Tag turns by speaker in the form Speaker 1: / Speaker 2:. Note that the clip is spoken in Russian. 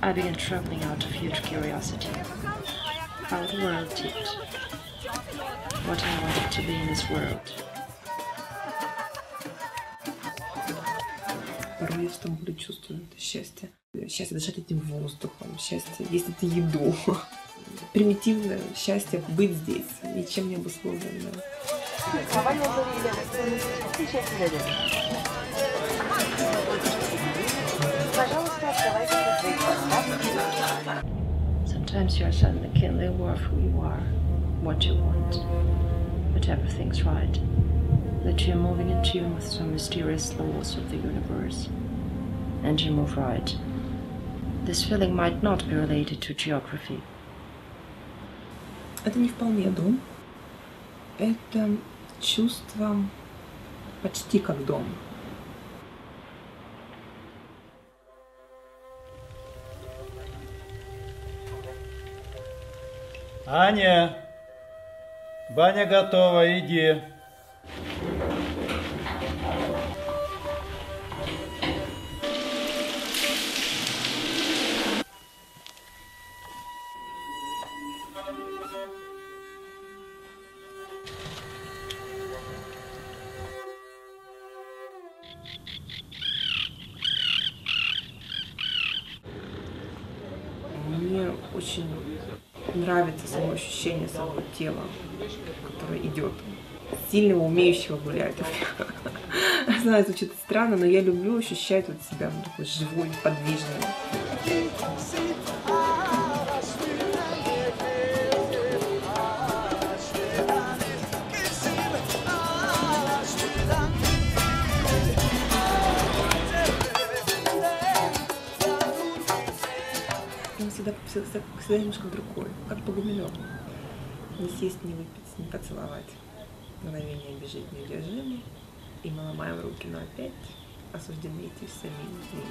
Speaker 1: I began traveling out of huge curiosity. How the world ticked. What I wanted to be in this world.
Speaker 2: Порой я в Стамбуле чувствую это счастье. Счастье дышать этим воздухом, счастье есть эту еду. Примитивное счастье быть здесь, ничем не обусловленное.
Speaker 1: Sometimes you are suddenly keenly aware of who you are, what you want. But everything's right. That you're moving in tune with some mysterious laws of the universe. And you move right. This feeling might not be related to geography.
Speaker 2: Это не вполне дом. Это чувство почти как дом.
Speaker 3: Аня, баня готова, иди.
Speaker 2: Мне очень нравится само ощущение самого тела, которое идет. Сильного, умеющего гулять. Знаю, звучит странно, но я люблю ощущать вот себя такой живой, подвижной. Он всегда, всегда, всегда немножко другой, как по Гумилеву. Не съесть, не выпить, не поцеловать. Мгновение бежит неудержимо, и мы ломаем руки, но опять осуждены идти самим.